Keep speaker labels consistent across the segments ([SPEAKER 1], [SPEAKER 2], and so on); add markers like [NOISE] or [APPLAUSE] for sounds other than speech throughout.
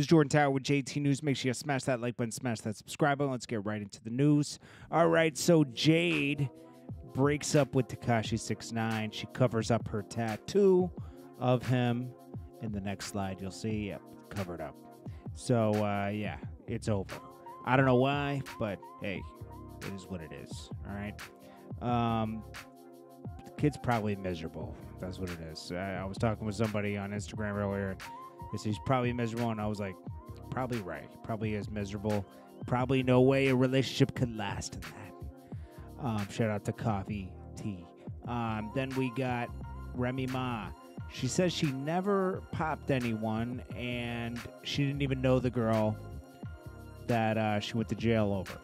[SPEAKER 1] This is Jordan Tower with JT News. Make sure you smash that like button, smash that subscribe button. Let's get right into the news. All right, so Jade breaks up with Tekashi Six Nine. She covers up her tattoo of him. In the next slide, you'll see, yep, covered up. So uh, yeah, it's over. I don't know why, but hey, it is what it is. All right. Um, the kid's probably miserable. That's what it is. I, I was talking with somebody on Instagram earlier. They said he's probably miserable, and I was like, probably right. Probably is miserable. Probably no way a relationship could last in that. Um, shout out to Coffee Tea. Um, then we got Remy Ma. She says she never popped anyone, and she didn't even know the girl that uh, she went to jail over.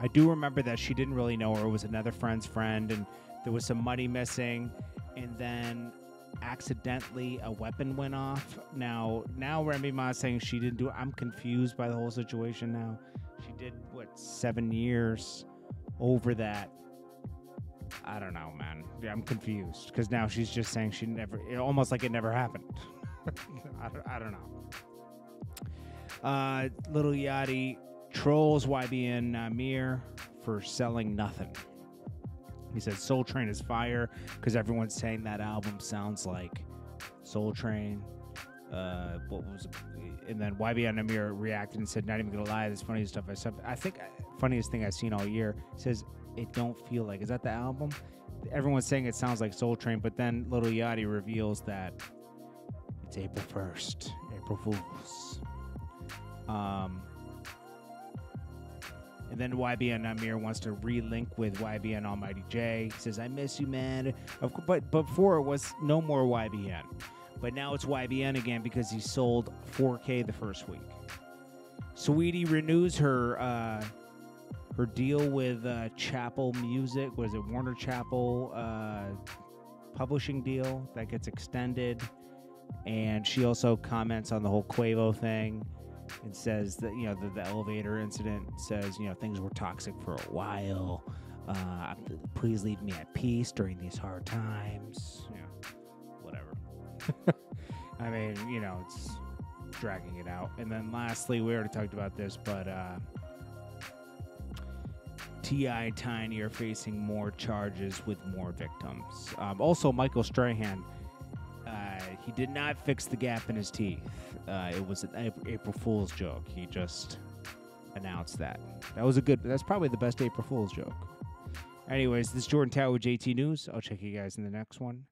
[SPEAKER 1] I do remember that she didn't really know her. It was another friend's friend, and there was some money missing, and then accidentally a weapon went off. Now, now Remy Ma is saying she didn't do it. I'm confused by the whole situation now. She did what seven years over that. I don't know, man. I'm confused because now she's just saying she never, almost like it never happened. [LAUGHS] I, don't, I don't know. Uh, Lil Yachty trolls YBN Nahmir for selling nothing. He said Soul Train is fire because everyone's saying that album sounds like Soul Train. Uh, what was and then YBN Nahmir reacted and said, "Not even gonna lie, this funniest stuff I said. I think funniest thing I've seen all year says it don't feel like. Is that the album? Everyone's saying it sounds like Soul Train, but then Lil Yachty reveals that it's April first, April Fools. Um, and then YBN Nahmir wants to relink with YBN Almighty Jay. He says, "I miss you, man." Of course, but before it was no more YBN, but now it's YBN again because he sold 4K the first week. Saweetie renews her uh, her deal with uh, Chappell Music. Was it Warner Chappell uh, publishing deal that gets extended? And she also comments on the whole Quavo thing and says that you know the, the elevator incident says you know things were toxic for a while. Uh, please leave me at peace during these hard times. Know, whatever. [LAUGHS] I mean, you know, it's dragging it out. And then lastly, we already talked about this, but uh, T.I. Tiny are facing more charges with more victims. Um, also, Michael Strahan, uh, he did not fix the gap in his teeth. Uh, it was an April Fool's joke. He just announced that. That was a good. That's probably the best April Fool's joke. Anyways, this is Jordan Tower with JT News. I'll check you guys in the next one.